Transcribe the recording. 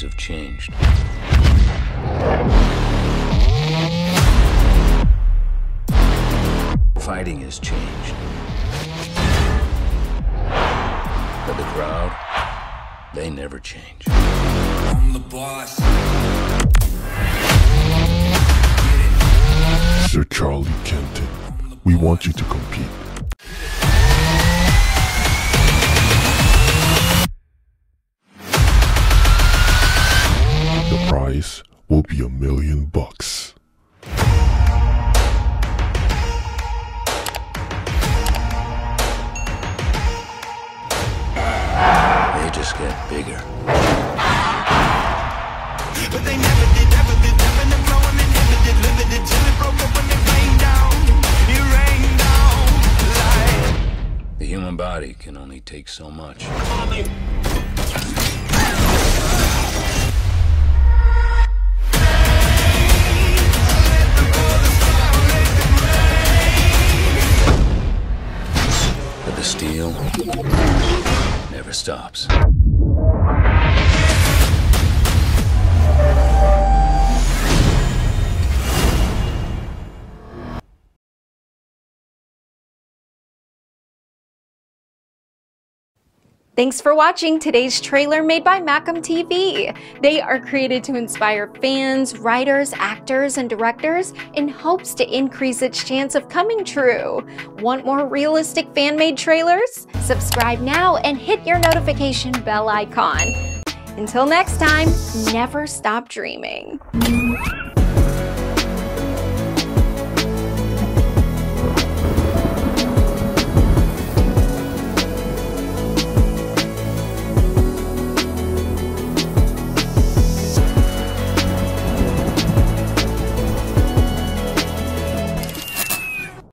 days have changed. Fighting has changed. But the crowd, they never change. I'm the boss. Sir Charlie Kenton, we want you to compete. The prize will be a million bucks. They just get bigger. But they never did, ever did, ebbing and flowing, inhibited, limited, till it broke up when it rained down. It rained down like. The human body can only take so much. But never stops. Thanks for watching today's trailer made by Macam TV. They are created to inspire fans, writers, actors, and directors in hopes to increase its chance of coming true. Want more realistic fan-made trailers? Subscribe now and hit your notification bell icon. Until next time, never stop dreaming.